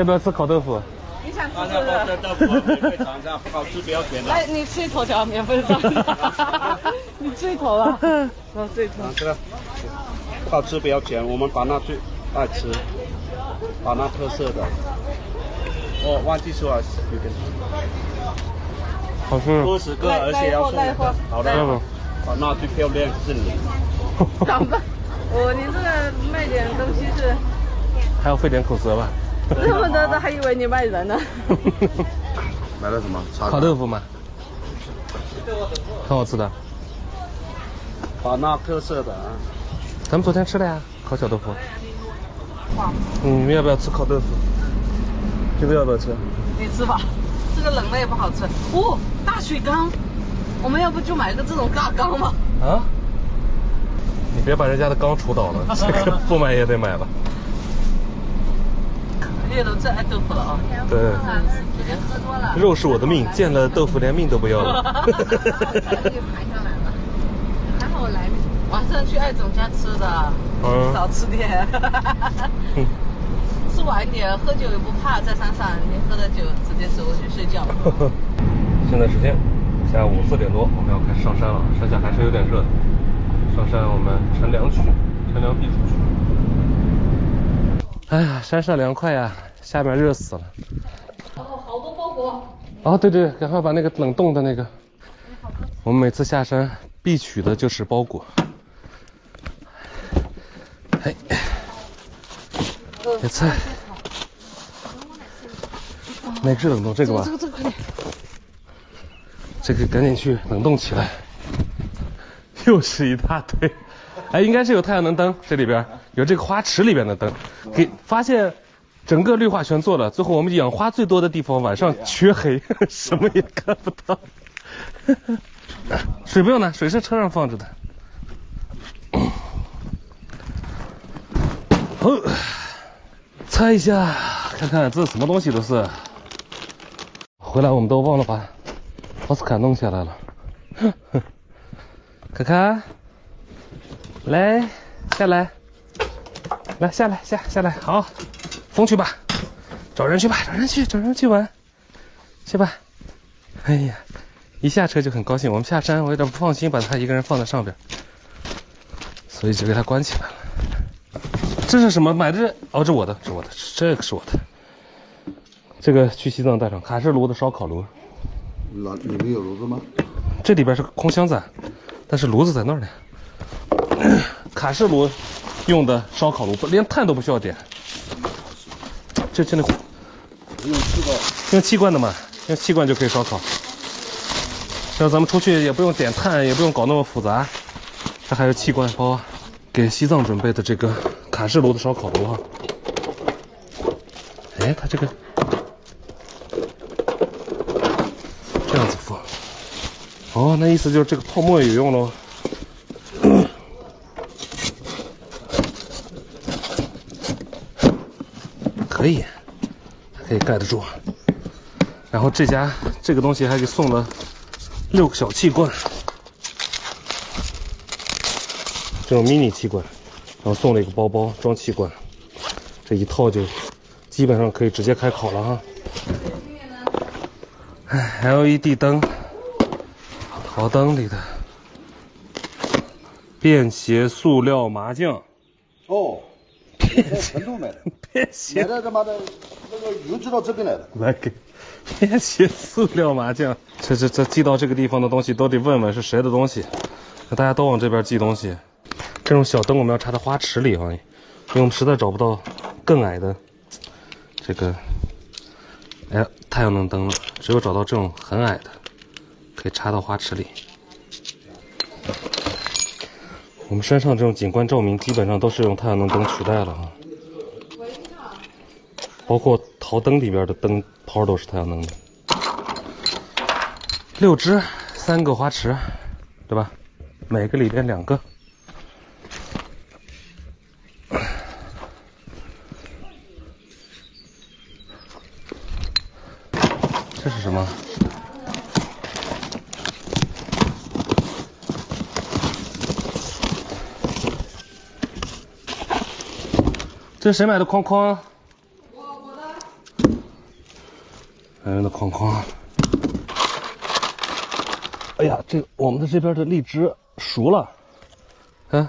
要不要吃烤豆腐？你想吃大是不家包这是？豆腐免费尝尝，不好吃不要钱的。来，你吃一头条，免费上。你吃一头了。我这一头啊，。这个不好吃不要钱，我们把那最爱吃，把那特色的。哦，忘记说了，有点好吃。二十个，而且要送带货好的把那最漂亮是你。长吧，我 你这个卖点东西是还要费点口舌吧。这么多都，还以为你卖人呢。买了什么？烤豆腐吗，很好吃的。把那特色的啊。咱们昨天吃的呀，烤小豆腐。嗯，你们要不要吃烤豆腐？这个要不要吃？你吃吧，这个冷了也不好吃。哦，大水缸，我们要不就买个这种大缸吧？啊？你别把人家的缸杵倒了，这个不买也得买了。叶都最爱豆腐了啊。对，今天喝多了。肉是我的命，见了豆腐连命都不要了。给盘上来了，还好我来晚上去艾总家吃的，嗯少吃点。嗯吃晚一点，喝酒也不怕，在山上你喝了酒直接走过去睡觉。现在时间下午四点多，我们要开始上山了。山下还是有点热的。上山我们乘凉去，乘凉避暑去。哎呀，山上凉快呀，下面热死了。哦，好多包裹。哦，对对，赶快把那个冷冻的那个。我们每次下山必取的就是包裹。哎，野菜。哪个是冷冻？这个吧。这个这个快点。这个赶紧去冷冻起来。又是一大堆，哎，应该是有太阳能灯，这里边有这个花池里边的灯，给发现整个绿化全做了，最后我们养花最多的地方晚上黢黑，什么也看不到。水不用拿，水是车上放着的。哦，猜一下，看看这是什么东西都是。回来我们都忘了把奥斯卡弄下来了。看看，来下来，来下来下下来，好，风去吧，找人去吧，找人去，找人去玩，去吧。哎呀，一下车就很高兴，我们下山我有点不放心把他一个人放在上边，所以就给他关起来了。这是什么？买的这？哦，这我的，这我的，这个是我的。这个去西藏带上，卡式炉的烧烤炉，哪里面有炉子吗？这里边是个空箱子，但是炉子在那儿呢。卡式炉用的烧烤炉，连炭都不需要点，就就那用气的。用气罐的嘛，用气罐就可以烧烤。像咱们出去也不用点炭，也不用搞那么复杂。这还有气罐包，给西藏准备的这个卡式炉的烧烤炉啊。哎，它这个这样子放。哦，那意思就是这个泡沫有用喽。可以，可以盖得住。然后这家这个东西还给送了六个小气罐，这种迷你气罐，然后送了一个包包装气罐，这一套就基本上可以直接开烤了哈。哎，LED 灯，陶灯里的便携塑料麻将，哦，在成都买的，便买携的他妈的那个邮寄到这边来了。来给便携塑料麻将，这这这寄到这个地方的东西都得问问是谁的东西，那大家都往这边寄东西。这种小灯我们要插到花池里啊，因为我们实在找不到更矮的这个哎太阳能灯了，只有找到这种很矮的，可以插到花池里。我们山上这种景观照明基本上都是用太阳能灯取代了啊。包括陶灯里边的灯泡都是太阳能的。六只，三个花池，对吧？每个里边两个。这是什么？这是谁买的框框？我我的。还有那框框。哎呀，这我们的这边的荔枝熟了，看，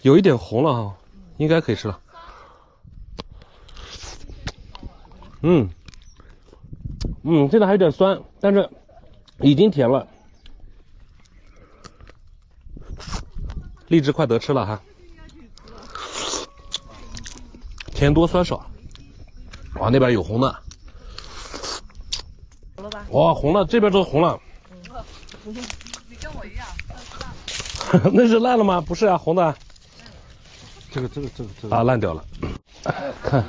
有一点红了哈，应该可以吃了。嗯，嗯，现在还有点酸，但是已经甜了。荔枝快得吃了哈，甜多酸少。哇，那边有红的。哇，红了，这边都红了。你跟我一样。那是烂了吗？不是啊，红的。这个这个这个这个啊，烂掉了。看，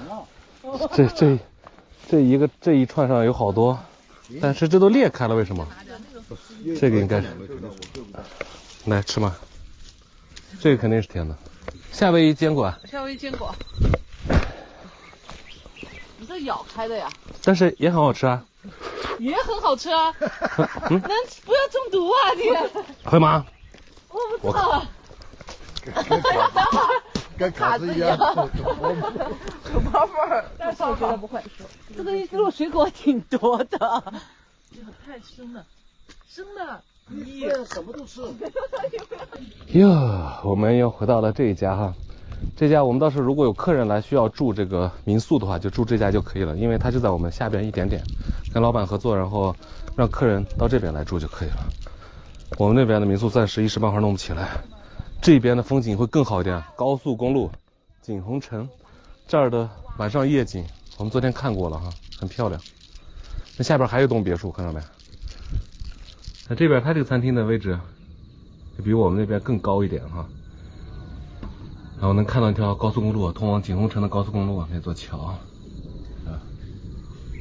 这这这一个这一串上有好多，但是这都裂开了，为什么？这个应该是，来吃吗？这个肯定是甜的。夏威夷坚果啊，夏威夷坚果。你这咬开的呀？但是也很好吃啊。也很好吃啊。能不要中毒啊你？会吗？我不知道啊。跟卡子一样，有包味儿，但是我觉得不会。这个一路水果挺多的。这个太生了，生的。你什么都吃。哟，我们又回到了这一家哈，这家我们倒是如果有客人来需要住这个民宿的话，就住这家就可以了，因为它就在我们下边一点点，跟老板合作，然后让客人到这边来住就可以了。我们那边的民宿暂时一时半会儿弄不起来，这边的风景会更好一点，高速公路，景洪城，这儿的晚上夜景我们昨天看过了哈，很漂亮。那下边还有栋别墅，看到没？那这边它这个餐厅的位置就比我们那边更高一点哈，然后能看到一条高速公路，通往景洪城的高速公路那座桥，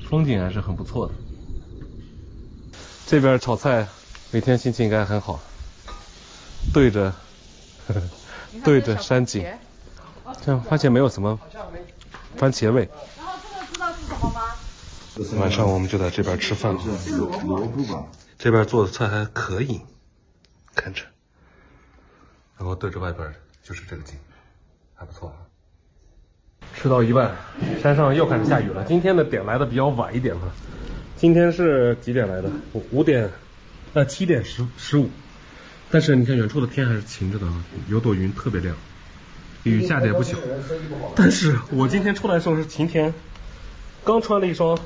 风景还是很不错的。这边炒菜每天心情应该很好，对着对着山景，这样发现没有什么番茄味。然后这个知道是什么吗？晚上我们就在这边吃饭了。萝卜吧。这边做的菜还可以，看着，然后对着外边就是这个景，还不错啊。吃到一半，山上又开始下雨了。今天的点来的比较晚一点哈，今天是几点来的？五五点，呃七点十十五。但是你看远处的天还是晴着的啊，有朵云特别亮，雨下的也不小。但是我今天出来的时候是晴天，刚穿了一双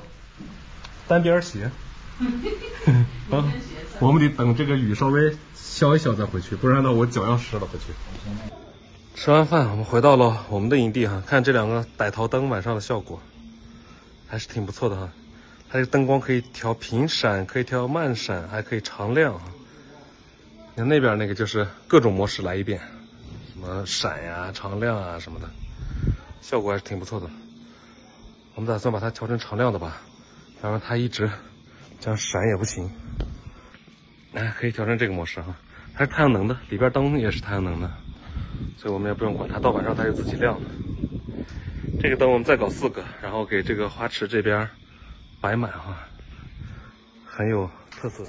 单边鞋。啊，我们得等这个雨稍微消一消再回去，不然呢我脚要湿了回去。吃完饭，我们回到了我们的营地哈，看这两个歹逃灯晚上的效果，还是挺不错的哈。它这个灯光可以调频闪，可以调慢闪，还可以常亮。你看那边那个就是各种模式来一遍，什么闪呀、常亮啊什么的，效果还是挺不错的。我们打算把它调成常亮的吧，要不然它一直。这样闪也不行，哎，可以调成这个模式哈，它是太阳能的，里边灯也是太阳能的，所以我们也不用管它，到晚上它就自己亮了。这个灯我们再搞四个，然后给这个花池这边摆满哈，很有特色。